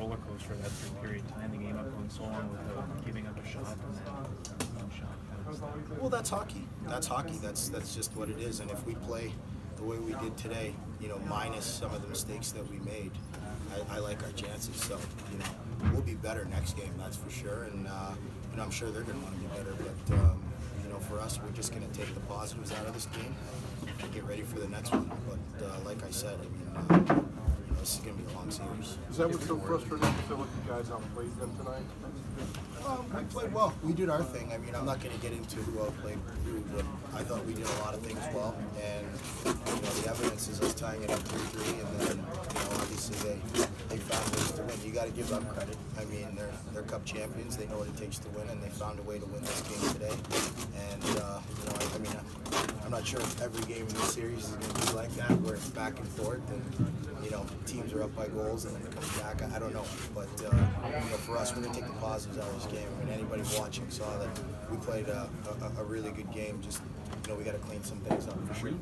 roller coaster that period time, the game up going so long without giving up a shot and then one shot. Well, that's hockey. That's hockey. That's that's just what it is. And if we play the way we did today, you know, minus some of the mistakes that we made, I, I like our chances. So, you know, we'll be better next game. That's for sure. And uh, I'm sure they're going to want to be better. But um, you know, for us, we're just going to take the positives out of this game and get ready for the next one. But uh, like I said, I mean, uh, is going to be a long series. Is that what's so frustrating? You feel like you guys outplayed them tonight? Um, we played well. We did our thing. I mean, I'm not going to get into who outplayed who, but I thought we did a lot of things well. And you know, the evidence is us tying it up three three, and then you know, obviously they they found ways to win. You got to give them credit. I mean, they're they're cup champions. They know what it takes to win, and they found a way to win this game today. And uh, you know, I, I mean, I'm not sure if every game in this series is going to be like that, where it's back and forth, and you know, teams are up by goals and then it comes back. I, I don't know, but uh, you know, for us, we're to take the positives out of this game. I mean, anybody watching saw that we played a, a, a really good game. Just you know, we got to clean some things up for sure.